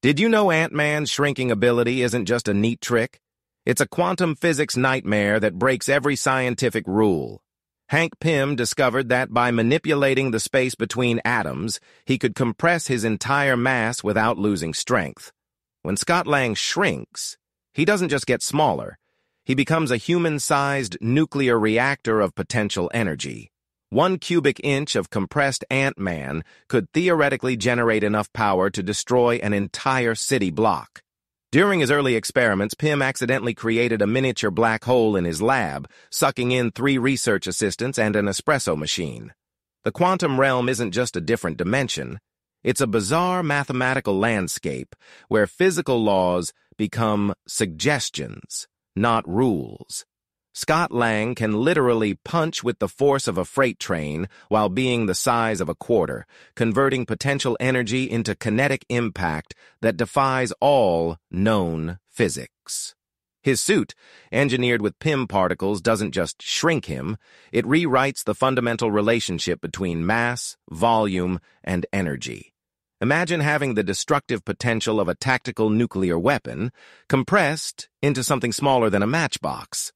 Did you know Ant-Man's shrinking ability isn't just a neat trick? It's a quantum physics nightmare that breaks every scientific rule. Hank Pym discovered that by manipulating the space between atoms, he could compress his entire mass without losing strength. When Scott Lang shrinks, he doesn't just get smaller. He becomes a human-sized nuclear reactor of potential energy. One cubic inch of compressed Ant-Man could theoretically generate enough power to destroy an entire city block. During his early experiments, Pym accidentally created a miniature black hole in his lab, sucking in three research assistants and an espresso machine. The quantum realm isn't just a different dimension. It's a bizarre mathematical landscape where physical laws become suggestions, not rules. Scott Lang can literally punch with the force of a freight train while being the size of a quarter, converting potential energy into kinetic impact that defies all known physics. His suit, engineered with Pym particles, doesn't just shrink him, it rewrites the fundamental relationship between mass, volume, and energy. Imagine having the destructive potential of a tactical nuclear weapon compressed into something smaller than a matchbox.